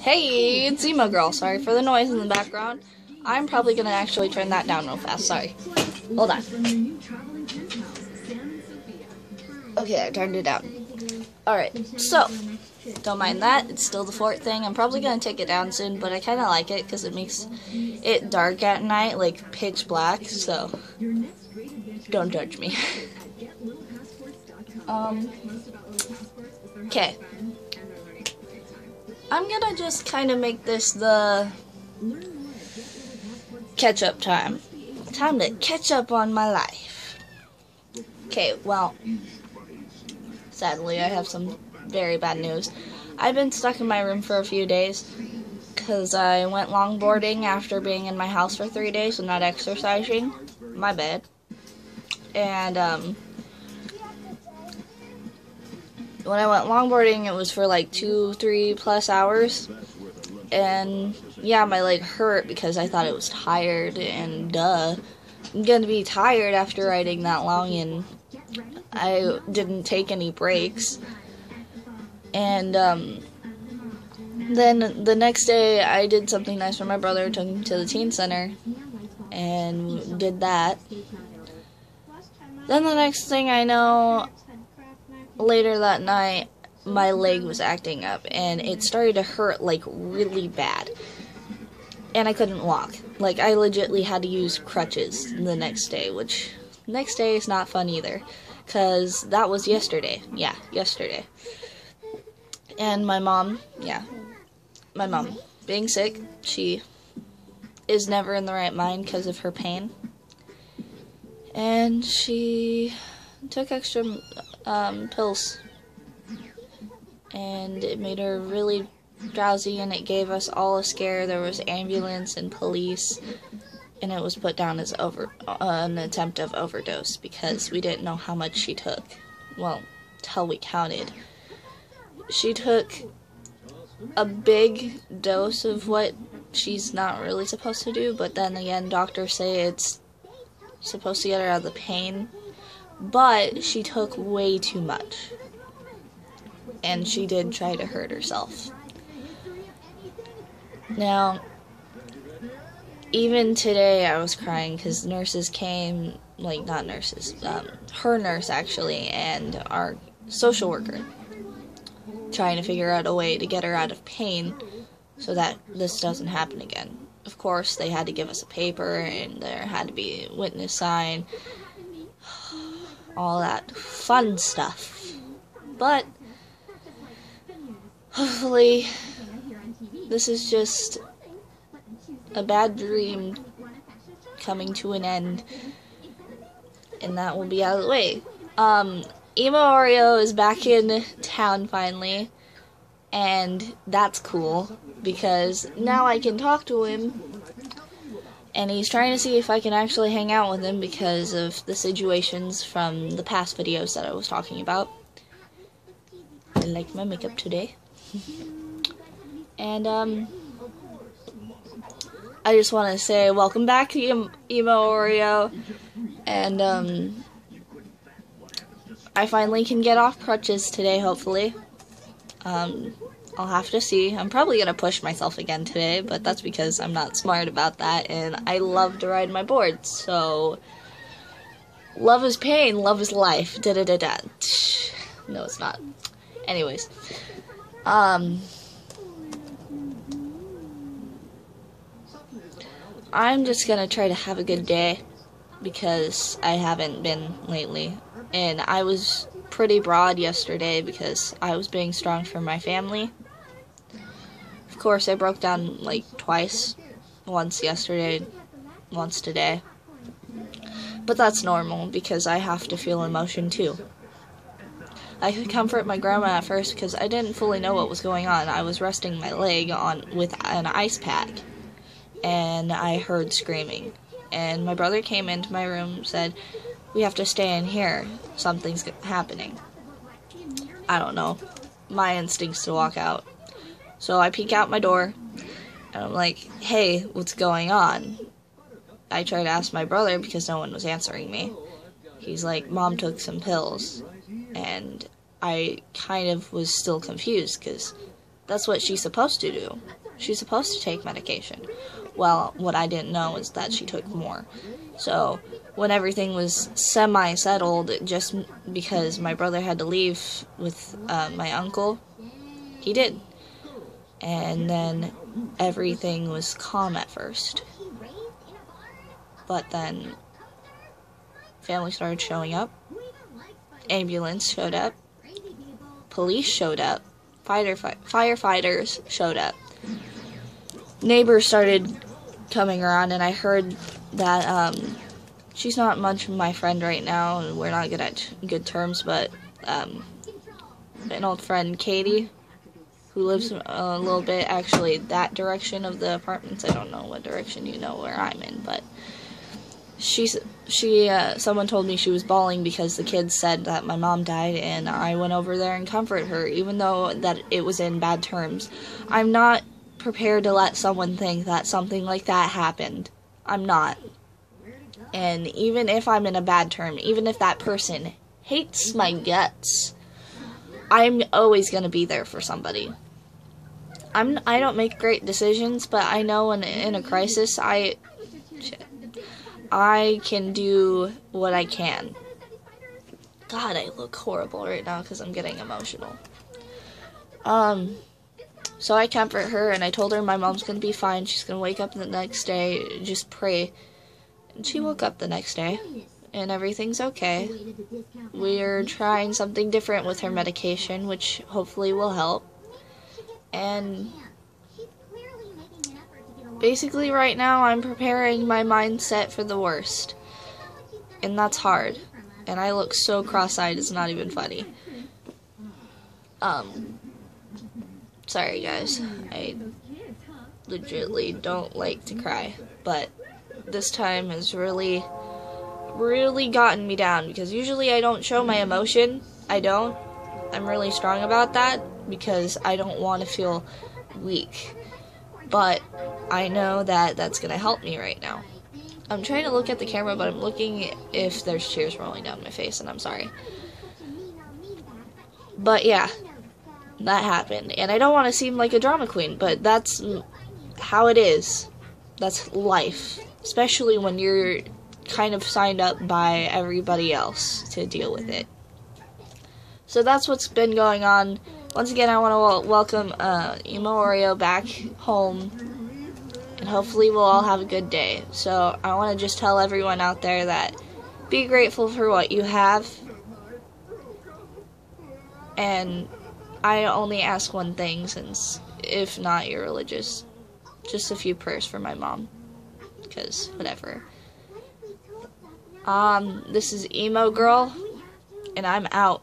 Hey, it's Emo Girl. Sorry for the noise in the background. I'm probably gonna actually turn that down real fast. Sorry. Hold on. Okay, I turned it down. Alright, so, don't mind that. It's still the fort thing. I'm probably gonna take it down soon, but I kinda like it because it makes it dark at night, like pitch black, so don't judge me. um, okay. I'm gonna just kind of make this the catch up time. Time to catch up on my life. Okay, well, sadly, I have some very bad news. I've been stuck in my room for a few days because I went longboarding after being in my house for three days and not exercising. My bad. And, um, when I went longboarding, it was for like two, three plus hours. And yeah, my leg hurt because I thought it was tired, and duh. I'm gonna be tired after riding that long, and I didn't take any breaks. And um, then the next day, I did something nice for my brother, took him to the teen center, and did that. Then the next thing I know, later that night, my leg was acting up and it started to hurt like really bad. And I couldn't walk. Like, I legitly had to use crutches the next day, which next day is not fun either. Because that was yesterday. Yeah, yesterday. And my mom, yeah, my mom being sick, she is never in the right mind because of her pain. And she took extra um, pills, and it made her really drowsy, and it gave us all a scare. There was ambulance and police, and it was put down as over uh, an attempt of overdose because we didn't know how much she took. Well, till we counted, she took a big dose of what she's not really supposed to do. But then again, doctors say it's supposed to get her out of the pain but she took way too much. And she did try to hurt herself. Now, even today I was crying because nurses came, like, not nurses, um, her nurse actually, and our social worker, trying to figure out a way to get her out of pain so that this doesn't happen again. Of course, they had to give us a paper, and there had to be a witness sign, all that fun stuff. But hopefully, this is just a bad dream coming to an end, and that will be out of the way. Um, Emo Oreo is back in town finally, and that's cool because now I can talk to him and he's trying to see if I can actually hang out with him because of the situations from the past videos that I was talking about. I like my makeup today. and, um, I just want to say welcome back to Emo Oreo, and, um, I finally can get off crutches today, hopefully. Um, I'll have to see. I'm probably to push myself again today, but that's because I'm not smart about that, and I love to ride my board, so... Love is pain, love is life. Da da da da. No, it's not. Anyways. Um... I'm just gonna try to have a good day because I haven't been lately. And I was pretty broad yesterday because I was being strong for my family. Of course, I broke down like twice. Once yesterday, once today. But that's normal because I have to feel emotion too. I could comfort my grandma at first because I didn't fully know what was going on. I was resting my leg on with an ice pack and I heard screaming. And my brother came into my room said, "We have to stay in here. Something's happening." I don't know. My instincts to walk out. So I peek out my door, and I'm like, hey, what's going on? I try to ask my brother because no one was answering me. He's like, mom took some pills. And I kind of was still confused because That's what she's supposed to do. She's supposed to take medication. Well, what I didn't know is that she took more. So, when everything was semi settled, just because my brother had to leave with uh, my uncle, he did. And then everything was calm at first. But then family started showing up, ambulance showed up, police showed up, fi- firefighters showed up. Neighbors started coming around, and I heard that um, she's not much of my friend right now, and we're not good at good terms. But um, an old friend, Katie, who lives a little bit actually that direction of the apartments. I don't know what direction you know where I'm in, but she's she uh, someone told me she was bawling because the kids said that my mom died and I went over there and comfort her even though that it was in bad terms. I'm not prepared to let someone think that something like that happened. I'm not. And even if I'm in a bad term, even if that person hates my guts, I'm always going to be there for somebody. I'm I don't make great decisions, but I know in in a crisis I I can do what I can. God, I look horrible right now because I'm getting emotional. Um, so I comfort her and I told her my mom's gonna be fine. She's gonna wake up the next day. Just pray. And she woke up the next day and everything's okay. We're trying something different with her medication, which hopefully will help. And basically, right now, I'm preparing my mindset for the worst. And that's hard. And I look so cross eyed, it's not even funny. Um, sorry, guys. I legitimately don't like to cry. But this time has really, really gotten me down because usually I don't show my emotion. I don't. I'm really strong about that because I don't want to feel weak. But I know that that's going to help me right now. I'm trying to look at the camera, but I'm looking if there's tears rolling down my face, and I'm sorry. But yeah, that happened. And I don't want to seem like a drama queen, but that's how it is. That's life. Especially when you're kind of signed up by everybody else to deal with it. So that's what's been going on. Once again, I want to welcome uh, Emo Oreo back home, and hopefully we'll all have a good day. So I want to just tell everyone out there that be grateful for what you have, and I only ask one thing, since if not you're religious, just a few prayers for my mom, because whatever. Um, this is Emo Girl, and I'm out.